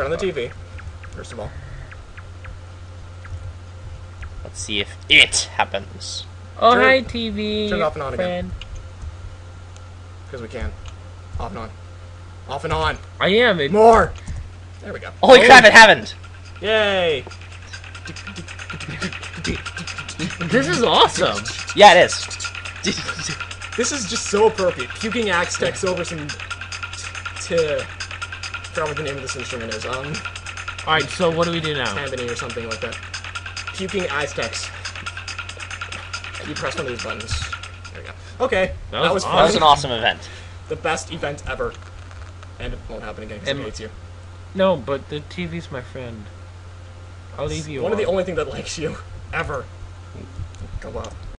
Turn on the TV. First of all. Let's see if it happens. Oh, Turn- hi, TV. turn it off and on again. Because we can. Off and on. Off and on. I am. It, More! There we go. Holy Oh. crap! It happened. Yay! this is awesome. Yeah, it is. This is just so appropriate. Puking axe Aztecs over some. To. I forgot what the name of this instrument is. Um, All right, so what do we do now? Tambony or something like that. Puking Aztecs. You press one of these buttons. There we go. Okay. That That was was, That was an awesome event. The best event ever. And it won't happen again because it hates you. No, but the TV's my friend. I'll leave you. One of the only thing that likes you. Ever. Go up.